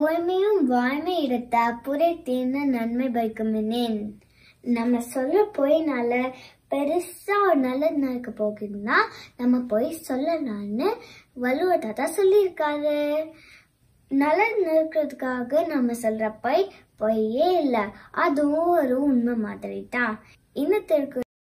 தூய்மையும் வாய்மை எடுத்த புரை தீர்ந்த நன்மை பயக்குமினேன். நம்ம சொல்ல பொய்னால பெருசா ஒரு நல்லது நடக்க போகுதுன்னா நம்ம போய் சொல்லலாம்னு வள்ளுவர் தாத்தா சொல்லியிருக்காரு. நல்லது நடக்கிறதுக்காக நம்ம சொல்ற பொய் பொய்யே இல்லை. அதுவும் ஒரு உண்மை மாதிரி தான் இன்னத்திற்கு